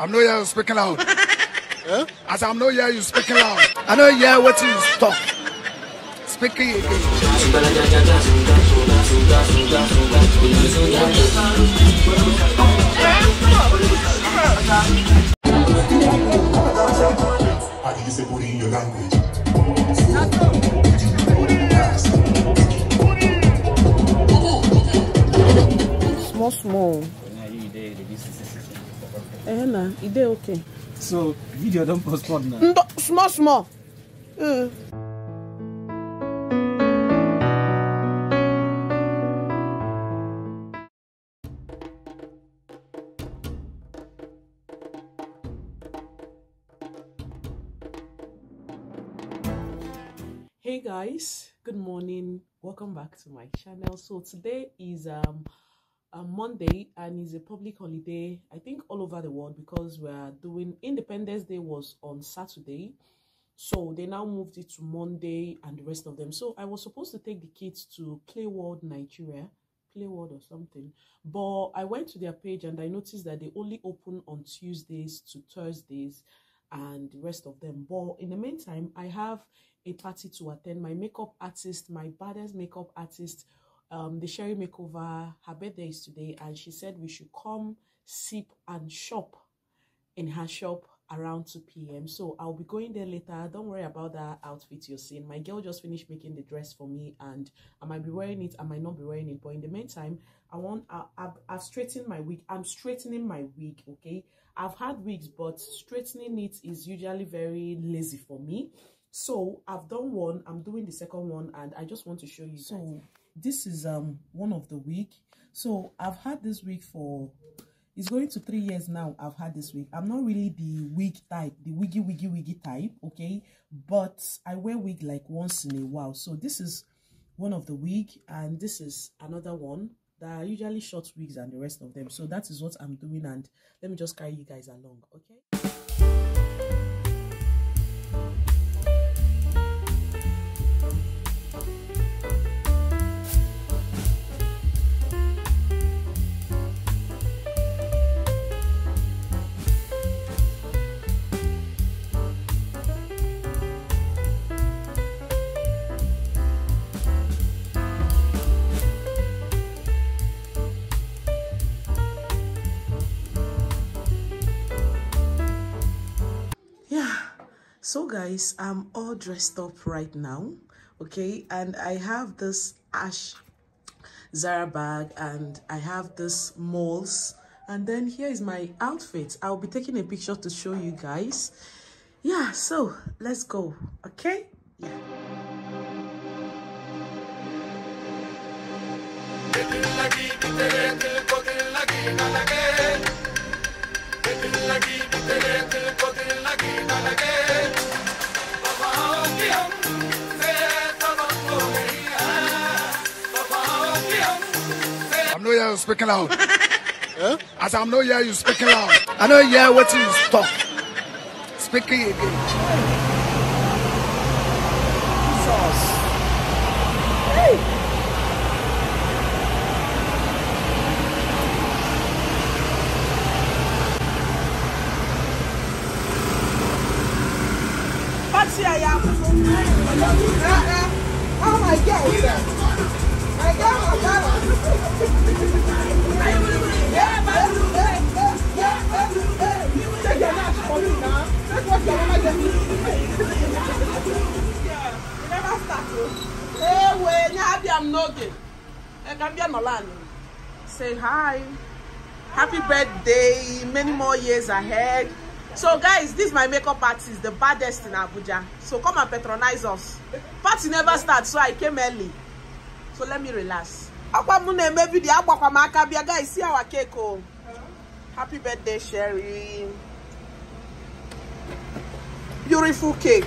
I'm not here you speaking loud. eh? As I'm not here you speaking loud. I know hear what you talk. Speaking again. How do you say put in your language? small small eh na e dey okay. So video don postpone now. Small small. Uh. hey guys. Good morning. Welcome back to my channel. So today is um a monday and is a public holiday i think all over the world because we're doing independence day was on saturday so they now moved it to monday and the rest of them so i was supposed to take the kids to play world nigeria play world or something but i went to their page and i noticed that they only open on tuesdays to thursdays and the rest of them. But in the meantime, I have a party to attend. My makeup artist, my baddest makeup artist, um, the Sherry Makeover, her birthday is today, and she said we should come sip and shop in her shop around 2 p.m. So I'll be going there later. Don't worry about that outfit you're seeing. My girl just finished making the dress for me, and I might be wearing it, I might not be wearing it. But in the meantime, I want I, I've, I've straightened my wig. I'm straightening my wig, okay? I've had wigs, but straightening it is usually very lazy for me. So I've done one. I'm doing the second one, and I just want to show you. So this is um one of the wig. So I've had this wig for it's going to three years now i've had this wig i'm not really the wig type the wiggy wiggy wiggy type okay? But i wear wig like once in a while. So this is one of the wig and this is another one that are usually short wigs and the rest of them. So that is what i'm doing and let me just carry you guys along okay so guys i'm all dressed up right now okay? And i have this ash zara bag and i have this moles. And then here is my outfit. I'll be taking a picture to show you guys. Yeah so let's go okay? Yeah speaking loud. eh? As I'm not here you speaking loud. I know hear what you talk. Speaking again. I am. Oh my God. Say hi. Happy birthday. Many more years ahead. So guys, this is my makeup artist, the baddest in Abuja. So come and patronize us. Party never starts, so I came early. So let me relax. M m bịa guys see our cake o. Happy birthday Sherry. Beautiful cake.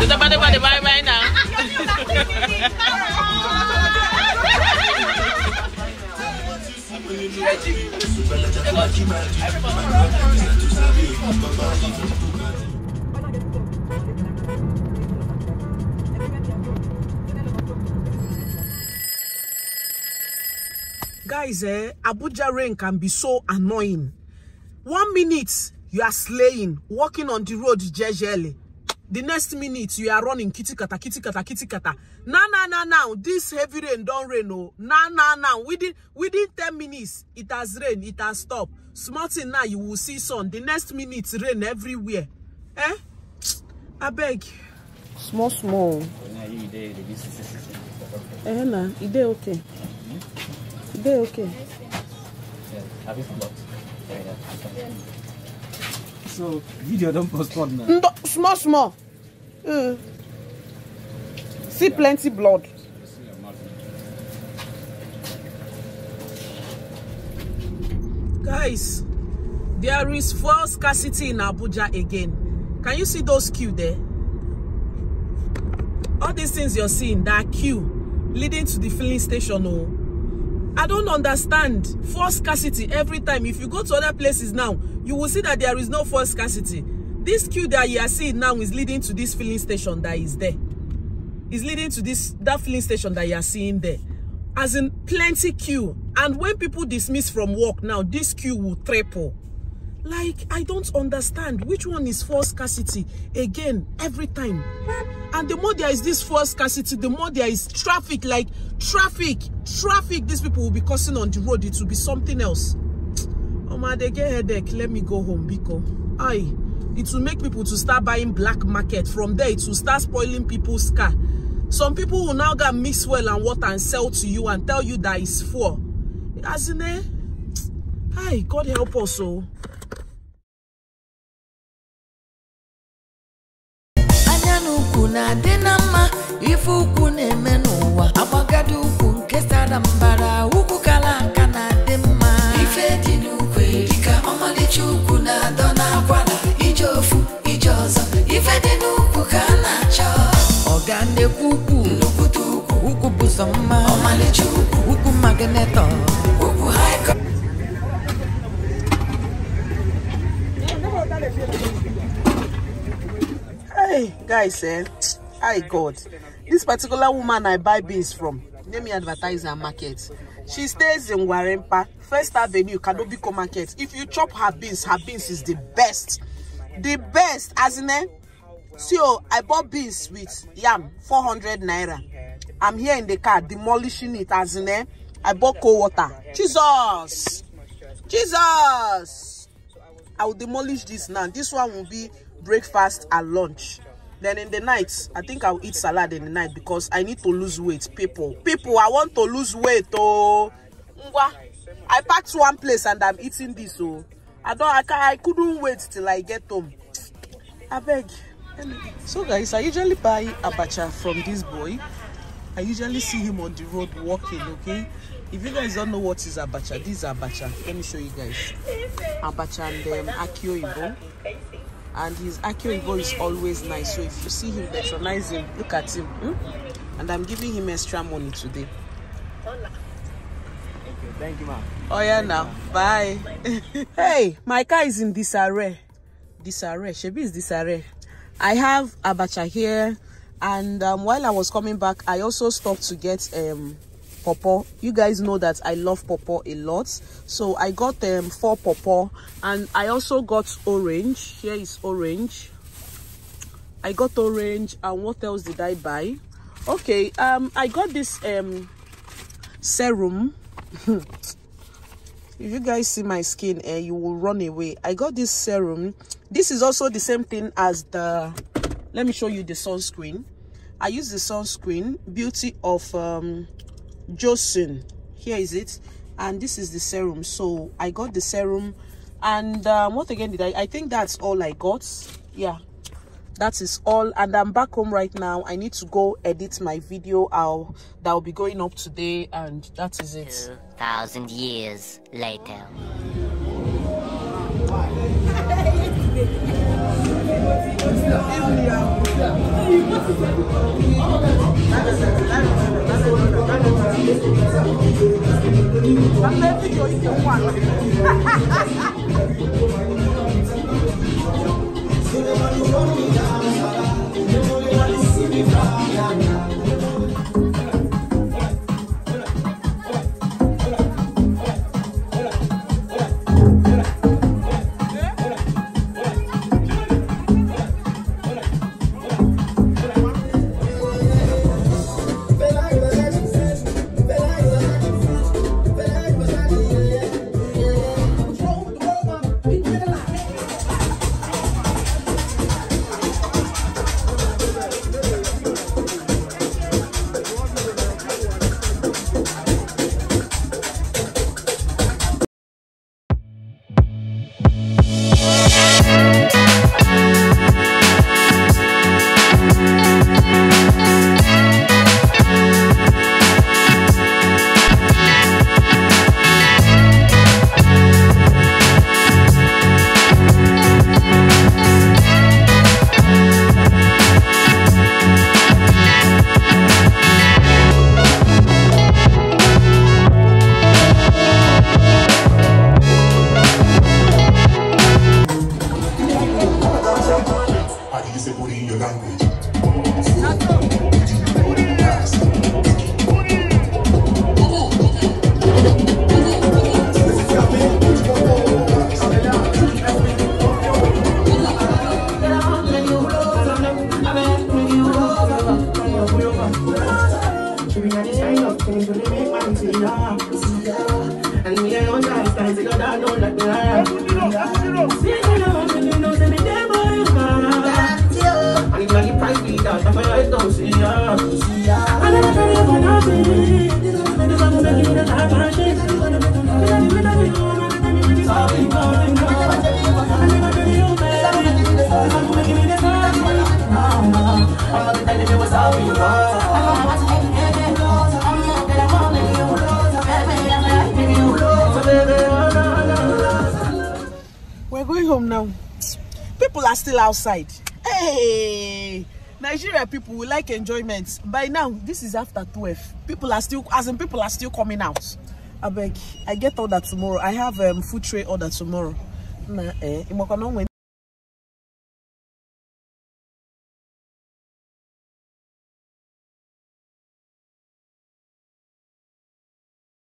Kita pada pada bye bye now. Everybody. Guys eh abuja rain can be so annoying. One minute you are slaying walking on the road jejely the next minute you are running kitty kata kitty kata kitty kata now now now now this heavy rain don rain oh. Now now now within within 10 minutes it has rain it has stopped. Small thing now you will see sun. The next minute rain everywhere. Eh? Abeg small small. Business. eh na e dey okay. E dey okay. Have you forgot? So, video don't postpone now. Ndo, small small. Uh, see plenty blood. Guys there is fuel scarcity in abuja again. Can you see those queue there? All these things you're seeing that queue leading to the filling station oh I don't understand fuel scarcity every time. If you go to other places now, you will see that there is no fuel scarcity. This queue that you are seeing now is leading to this filling station that is there. Is leading to this that filling station that you are seeing there. As in plenty queue. And when people dismiss from work now, this queue will triple. Like, I don't understand which one is fuel scarcity again every time. And the more there is this fuel scarcity, the more there is traffic, like traffic, traffic these people will be causing on the road. It will be something else. Oh man, they get headache. Let me go home, Biko. Aye. It will make people to start buying black market. From there, it will start spoiling people's car. Some people will now get mix well and water and sell to you and tell you that it's fuel. As in, eh? Hi, God help us, oh. N'ukwu na-adị na mma. Ife ukwu na-eme n'ụwa agbagado ukwu nke sara mbara. Ukwu kara aka na-adị mma. Ife dị n'ukwu erika ọmalịcha ukwu na-adọ n'akwara ije ofu ije ọzọ ife dị n'ukwu ka a na-achọ. Ọga nnekwu ukwu. Ukwu. Ukwu bụ sọ mma. Ọmalịcha ukwu. Ukwu magnetọ guys, eh? Hi, God. This particular woman I buy beans from, let me advertise her market. She stays in Warempa, First Avenue, Kadobiko Market. If you chop her beans, her beans is the best. The best, as in, eh? So, I bought beans with yam, 400 naira. I'm here in the car demolishing it, as in, eh? I bought cold water. Jesus! Jesus! I will demolish this now. This one will be breakfast and lunch. Then in the night, I think I'll eat salad in the night because I need to lose weight. People, people, I want to lose weight. Oh, Ngwa. I packed one place and I'm eating this. Oh, I don't. I, can, I couldn't wait till I get home. I beg. So guys, I usually buy abacha from this boy. I usually see him on the road walking. Okay. If you guys don't know what is abacha, this is abacha. Let me show you guys. Abacha and um, akio ibo and his akio ibo is always nice. So if you see him patronize him look at him hmm? and i'm giving him extra money today. Thank you, ma'am. oh yeah now. Bye. Hey my car is in disarray. Disarray. Shebi is disarray. I have abacha here and um, while i was coming back i also stopped to get um pawpaw. You guys know that i love pawpaw a lot. So i got um four pawpaw and i also got orange. Here is orange. I got orange and what else did i buy? Okay um i got this um serum. If you guys see my skin eh, you will run away. I got this serum. This is also the same thing as the let me show you the sunscreen. I use the sunscreen beauty of um Joseon here is it. And this is the serum. So i got the serum. And um, what again did i i think that's all i got. Yeah. That is all. And i'm back home right now. I need to go edit my video. I'll that will be going up today. And that is it. 2,000 years later. 咱们这酒已经完了，哈哈哈哈哈。We're going home now. People are still outside. Hey, Nigeria people we like enjoyment. By now, this is after 12. People are still, as in people are still coming out. I beg, I get order tomorrow. I have um, food tray order tomorrow. Nah, eh,